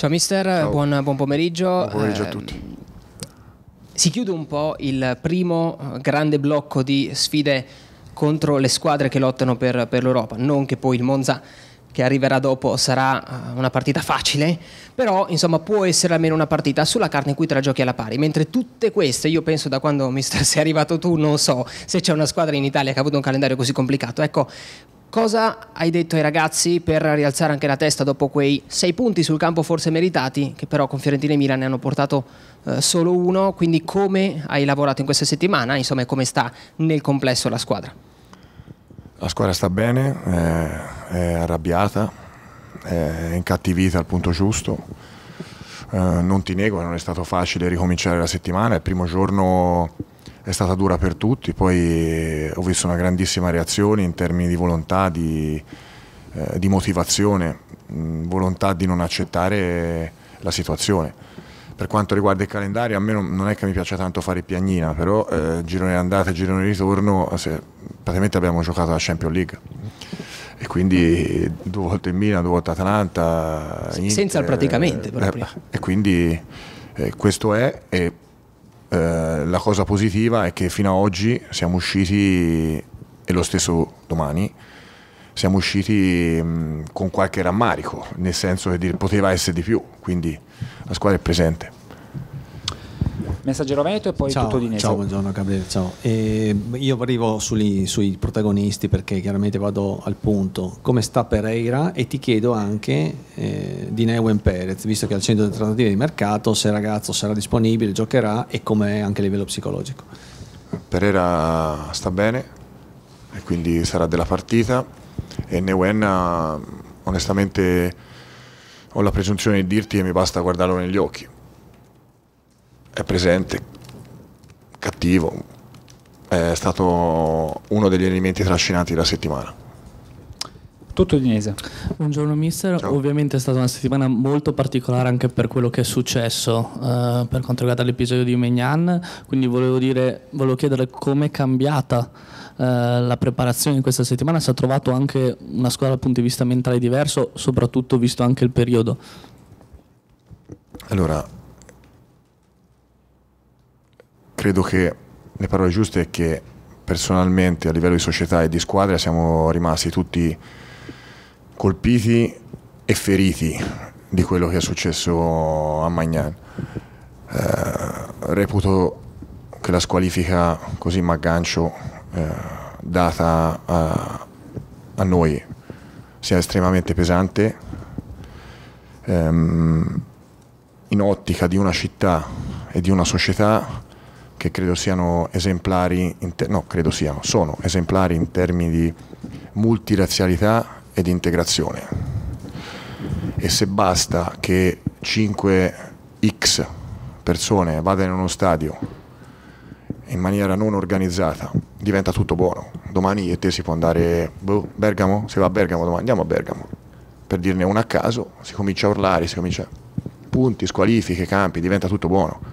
Ciao mister, buon, buon, pomeriggio. Buon pomeriggio a eh, tutti. Si chiude un po' il primo eh, grande blocco di sfide contro le squadre che lottano per, per l'Europa, non che poi il Monza che arriverà dopo sarà eh, una partita facile, però insomma può essere almeno una partita sulla carta in cui te la giochi alla pari, mentre tutte queste, io penso da quando mister sei arrivato tu, non so se c'è una squadra in Italia che ha avuto un calendario così complicato, ecco, cosa hai detto ai ragazzi per rialzare anche la testa dopo quei sei punti sul campo forse meritati, che però con Fiorentina e Milan ne hanno portato eh, solo uno, quindi come hai lavorato in questa settimana, insomma come sta nel complesso la squadra? La squadra sta bene, è, è arrabbiata, è incattivita al punto giusto. Eh, non ti nego, non è stato facile ricominciare la settimana. Il primo giorno è stata dura per tutti, poi ho visto una grandissima reazione in termini di volontà, di, eh, di motivazione, mh, volontà di non accettare la situazione per quanto riguarda il calendario, a me non, non è che mi piaccia tanto fare piagnina, però eh, girone andata e girone ritorno, se, praticamente abbiamo giocato la Champions League. E quindi due volte in Milan, due volte Atalanta. Inter, Senza il praticamente. Eh, e quindi eh, questo è. E, eh, la cosa positiva è che fino ad oggi siamo usciti, e lo stesso domani, siamo usciti mh, con qualche rammarico, nel senso che poteva essere di più, quindi la squadra è presente. Messaggero Veneto e poi ciao, tutto di Ciao, buongiorno Gabriele, ciao. E io arrivo sui, sui, protagonisti perché chiaramente vado al punto. Come sta Pereira e ti chiedo anche eh, di Neuen Perez, visto che al centro delle trattative di mercato, se il ragazzo sarà disponibile, giocherà e com'è anche a livello psicologico. Pereira sta bene e quindi sarà della partita e Neuen onestamente ho la presunzione di dirti che mi basta guardarlo negli occhi. È presente, cattivo, è stato uno degli elementi trascinanti della settimana. Tutto Udinese. Buongiorno mister, Ciao. ovviamente è stata una settimana molto particolare anche per quello che è successo eh, per quanto riguarda l'episodio di Megnan, quindi volevo, dire, volevo chiedere come è cambiata eh, la preparazione in questa settimana si è trovato anche una squadra dal punto di vista mentale diverso, soprattutto visto anche il periodo? Allora, credo che le parole giuste è che personalmente a livello di società e di squadra siamo rimasti tutti colpiti e feriti di quello che è successo a Magnan. Eh, reputo che la squalifica così mi aggancio eh, data a, a, noi sia estremamente pesante ehm, in ottica di una città e di una società che credo siano esemplari, no, credo siano, sono esemplari in termini di multirazialità ed integrazione. E se basta che 5x persone vadano in uno stadio in maniera non organizzata diventa tutto buono. Domani e te si può andare boh, Bergamo, si va a Bergamo domani, andiamo a Bergamo. Per dirne una a caso, si comincia a urlare, si comincia punti, squalifiche, campi, diventa tutto buono.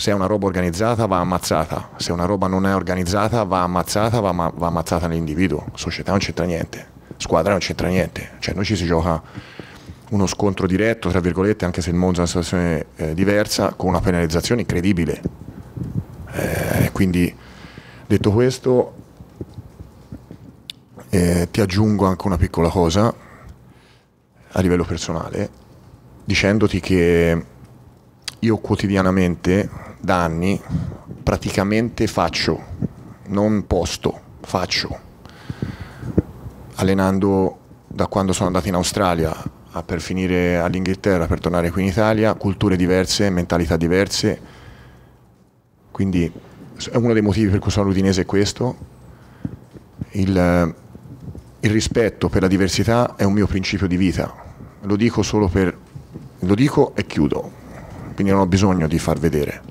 Se è una roba organizzata va ammazzata, se una roba non è organizzata va ammazzata, va, va ammazzata l'individuo. Società non c'entra niente, squadra non c'entra niente. Cioè noi ci si gioca uno scontro diretto, tra virgolette, anche se il Monza è una situazione eh, diversa, con una penalizzazione incredibile eh, quindi detto questo eh, ti aggiungo anche una piccola cosa a livello personale dicendoti che io quotidianamente da anni praticamente faccio, non posto, faccio, allenando da quando sono andato in Australia per finire all'Inghilterra, per tornare qui in Italia, culture diverse, mentalità diverse, quindi è uno dei motivi per cui sono l'Udinese è questo. Il, il rispetto per la diversità è un mio principio di vita. Lo dico solo per... lo dico e chiudo. Quindi non ho bisogno di far vedere.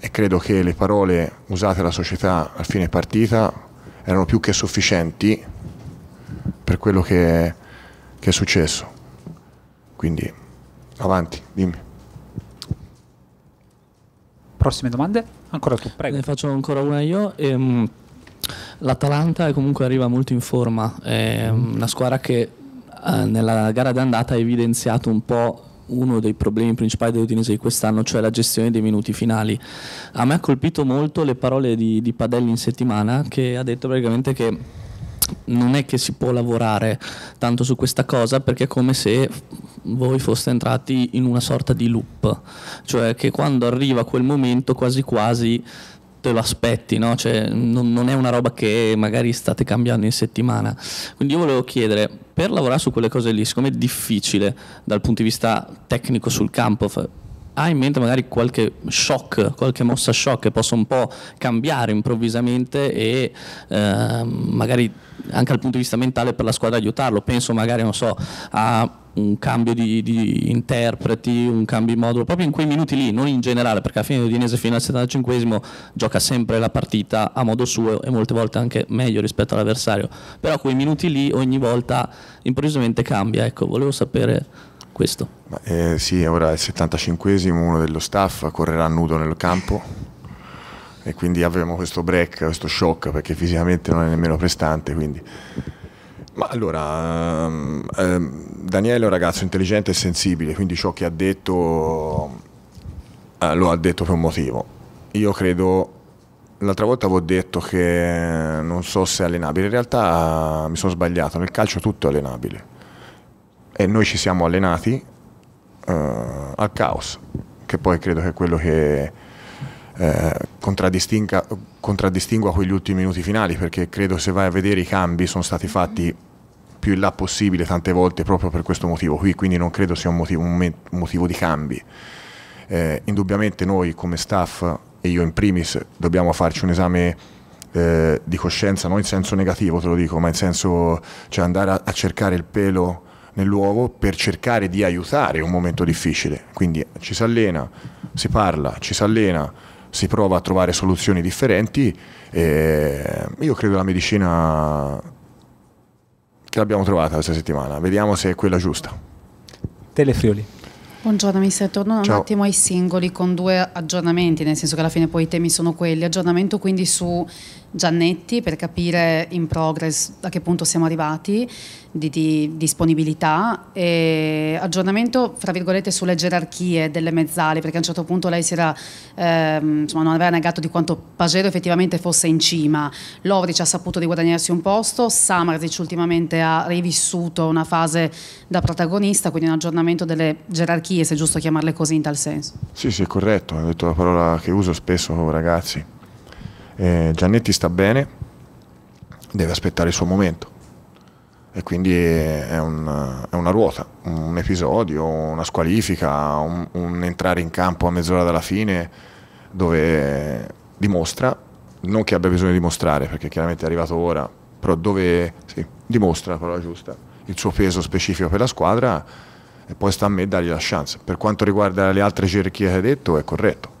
E credo che le parole usate dalla società a fine partita erano più che sufficienti per quello che, che è successo. Quindi avanti, dimmi. Prossime domande? Ancora tu, prego. Ne faccio ancora una io. Ehm, L'Atalanta comunque arriva molto in forma, è una squadra che eh, nella gara d'andata ha evidenziato un po' uno dei problemi principali dell'Udinese di quest'anno, cioè la gestione dei minuti finali. A me ha colpito molto le parole di, di Padelli in settimana che ha detto praticamente che non è che si può lavorare tanto su questa cosa perché è come se voi foste entrati in una sorta di loop, cioè che quando arriva quel momento quasi quasi te lo aspetti, no? cioè, non, non, è una roba che magari state cambiando in settimana. Quindi io volevo chiedere, per lavorare su quelle cose lì, siccome è difficile dal punto di vista tecnico sul campo, ha in mente magari qualche shock, qualche mossa shock che possa un po' cambiare improvvisamente e eh, magari anche dal punto di vista mentale per la squadra aiutarlo. Penso magari, non so, a un cambio di, di, interpreti, un cambio di modulo, proprio in quei minuti lì, non in generale, perché alla fine l'Udinese fino al 75esimo gioca sempre la partita a modo suo e molte volte anche meglio rispetto all'avversario, però quei minuti lì ogni volta improvvisamente cambia, ecco, volevo sapere questo. Eh, sì, ora è il 75esimo, uno dello staff correrà nudo nel campo e quindi avremo questo break, questo shock perché fisicamente non è nemmeno prestante. Quindi. Ma allora, ehm, ehm, Daniele è un ragazzo intelligente e sensibile, quindi ciò che ha detto eh, lo ha detto per un motivo. Io credo, l'altra volta avevo detto che non so se è allenabile, in realtà mi sono sbagliato, nel calcio tutto è allenabile e noi ci siamo allenati uh, al caos, che poi credo che è quello che eh, contraddistinga, contraddistingua quegli ultimi minuti finali, perché credo se vai a vedere i cambi sono stati fatti più in là possibile tante volte proprio per questo motivo qui, quindi non credo sia un motivo, un motivo di cambi. Eh, indubbiamente noi come staff e io in primis dobbiamo farci un esame eh, di coscienza, non in senso negativo te lo dico, ma in senso cioè andare a, a cercare il pelo nell'uovo per cercare di aiutare un momento difficile. Quindi ci si allena, si parla, ci si allena, si prova a trovare soluzioni differenti. E io credo la medicina che l'abbiamo trovata questa settimana. Vediamo se è quella giusta. Telefrioli. Buongiorno mister, torno un attimo ai singoli con due aggiornamenti, nel senso che alla fine poi i temi sono quelli. Aggiornamento quindi su Giannetti per capire in progress a che punto siamo arrivati di, di disponibilità e aggiornamento fra virgolette sulle gerarchie delle mezzali perché a un certo punto lei si era ehm, insomma non aveva negato di quanto Pagero effettivamente fosse in cima. Lovric ha saputo di guadagnarsi un posto Samarzic ultimamente ha rivissuto una fase da protagonista quindi un aggiornamento delle gerarchie se è giusto chiamarle così in tal senso. Sì sì corretto hai detto la parola che uso spesso ragazzi eh, Giannetti sta bene, deve aspettare il suo momento e quindi è, un, è, una ruota, un episodio, una squalifica, un, un, entrare in campo a mezz'ora dalla fine dove dimostra, non che abbia bisogno di dimostrare perché chiaramente è arrivato ora, però dove sì, dimostra la parola giusta, il suo peso specifico per la squadra e poi sta a me dargli la chance. Per quanto riguarda le altre gerarchie che hai detto è corretto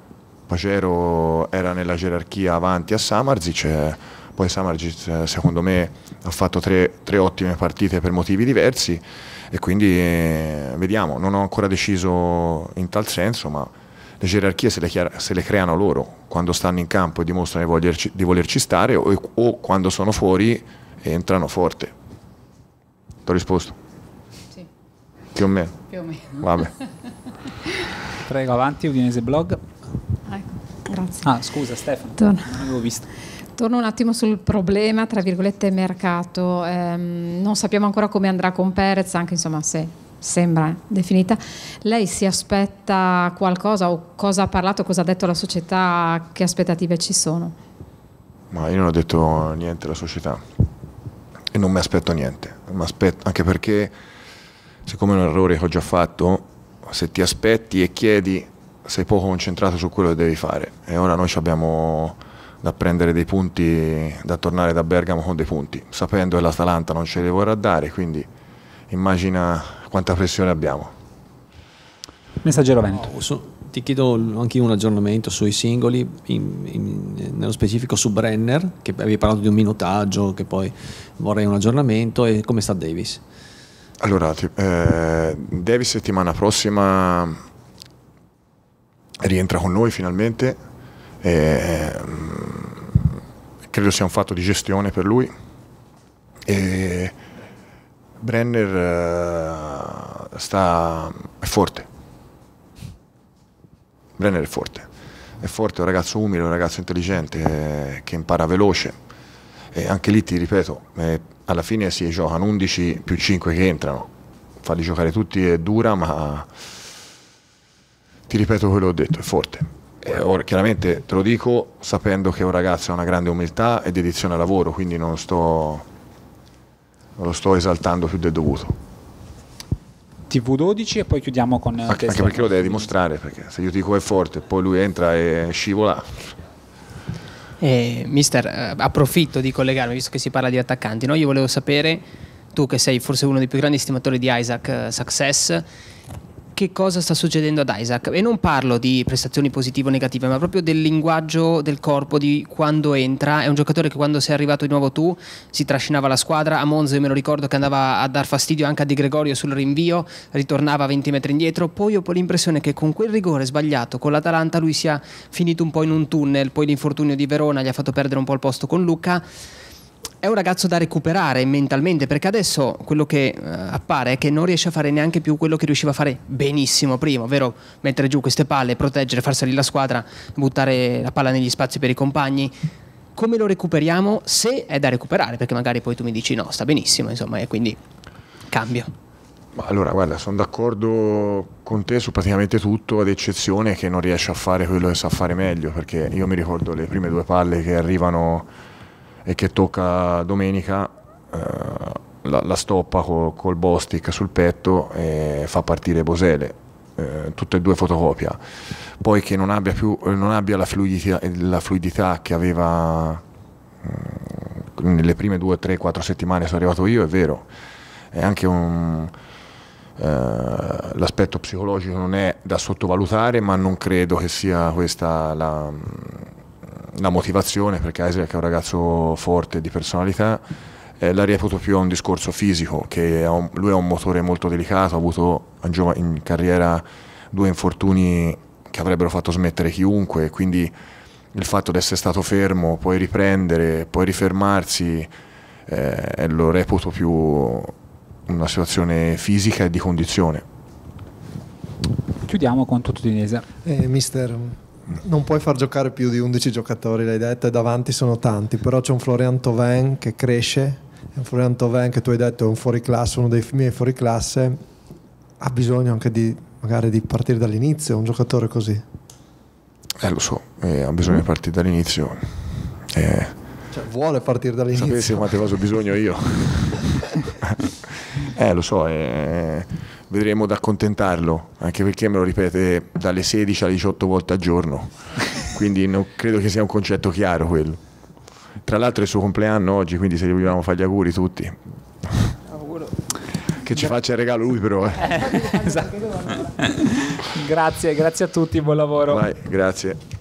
Pacero era nella gerarchia avanti a Samarzic, eh, poi Samarzic eh, secondo me ha fatto tre, tre, ottime partite per motivi diversi e quindi eh, vediamo, non ho ancora deciso in tal senso, ma le gerarchie se le, se le creano loro quando stanno in campo e dimostrano di volerci, di volerci stare o, o, quando sono fuori entrano forte. Ti ho risposto? Sì. Più o meno. Più o meno. Vabbè. Prego, avanti, Udinese Blog. Grazie. Ah, scusa Stefano, Torno. non avevo visto. Torno un attimo sul problema, tra virgolette, mercato. Ehm, non sappiamo ancora come andrà con Perez, anche insomma se sembra definita. Lei si aspetta qualcosa o cosa ha parlato, cosa ha detto la società, che aspettative ci sono? Ma io non ho detto niente alla società e non mi aspetto niente, anche perché siccome è un errore che ho già fatto, se ti aspetti e chiedi sei poco concentrato su quello che devi fare e ora noi abbiamo da prendere dei punti, da tornare da Bergamo con dei punti, sapendo che l'Atalanta non ce li vorrà dare, quindi immagina quanta pressione abbiamo. Messaggero Veneto. No, so, ti chiedo anche un aggiornamento sui singoli, in, in, nello specifico su Brenner, che avevi parlato di un minutaggio, che poi vorrei un aggiornamento, e come sta Davis? Allora, eh, Davis settimana prossima rientra con noi finalmente. E, credo sia un fatto di gestione per lui. E Brenner uh, sta, è forte. Brenner è forte. È forte, è un ragazzo umile, un ragazzo intelligente eh, che impara veloce. E anche lì ti ripeto, eh, alla fine si giocano 11 più 5 che entrano. Farli giocare tutti è dura, ma ti ripeto quello che ho detto, è forte. E ora, chiaramente te lo dico sapendo che un ragazzo ha una grande umiltà e dedizione al lavoro, quindi non sto lo sto esaltando più del dovuto. TV12 e poi chiudiamo con... Anche, anche perché lo deve dimostrare, perché se io dico è forte e poi lui entra e scivola... Eh, mister, eh, approfitto di collegarmi, visto che si parla di attaccanti, no? io volevo sapere, tu che sei forse uno dei più grandi stimatori di Isaac Success, che cosa sta succedendo ad Isaac? E non parlo di prestazioni positive o negative ma proprio del linguaggio del corpo di quando entra. È un giocatore che quando sei arrivato di nuovo tu si trascinava la squadra. A Monza me lo ricordo che andava a dar fastidio anche a Di Gregorio sul rinvio ritornava 20 metri indietro. Poi ho l'impressione che con quel rigore sbagliato con l'Atalanta lui sia finito un po' in un tunnel. Poi l'infortunio di Verona gli ha fatto perdere un po' il posto con Luca è un ragazzo da recuperare mentalmente perché adesso quello che uh, appare è che non riesce a fare neanche più quello che riusciva a fare benissimo prima, ovvero mettere giù queste palle, proteggere, far salire la squadra, buttare la palla negli spazi per i compagni. Come lo recuperiamo? Se è da recuperare, perché magari poi tu mi dici no, sta benissimo, insomma, e quindi cambio. Allora, guarda, sono d'accordo con te su praticamente tutto, ad eccezione che non riesce a fare quello che sa fare meglio, perché io mi ricordo le prime due palle che arrivano e che tocca domenica eh, la, la, stoppa col, col Bostic sul petto e fa partire Bosele eh, tutte e due fotocopia. Poi che non abbia, più, non abbia la, fluidità, la, fluidità, che aveva mm, nelle prime due, tre, quattro settimane sono arrivato io è vero. È anche un Uh, l'aspetto psicologico non è da sottovalutare, ma non credo che sia questa la, la motivazione, perché Isaac è un ragazzo forte di personalità, eh, la reputo più a un discorso fisico, che un, lui ha un motore molto delicato, ha avuto in carriera due infortuni che avrebbero fatto smettere chiunque, quindi il fatto di essere stato fermo, poi riprendere, poi rifermarsi, eh, lo reputo più una situazione fisica e di condizione. Chiudiamo con tutto Dinese. Eh, mister, non puoi far giocare più di 11 giocatori, l'hai detto, e davanti sono tanti, però c'è un Florian Toven che cresce, un Florian Toven che tu hai detto è un fuoriclasse, uno dei miei fuoriclasse, ha bisogno anche di, magari di partire dall'inizio, un giocatore così. Eh lo so, eh, ha bisogno di partire dall'inizio. Eh, cioè, vuole partire dall'inizio. Sapessi quante cose ho bisogno io. eh lo so, eh, vedremo da accontentarlo, anche perché me lo ripete dalle 16 alle 18 volte al giorno, quindi non credo che sia un concetto chiaro quello. Tra l'altro è il suo compleanno oggi, quindi se gli vogliamo fare gli auguri tutti. Che ci faccia il regalo lui però. Eh. esatto. grazie, grazie a tutti, buon lavoro. Vai, grazie.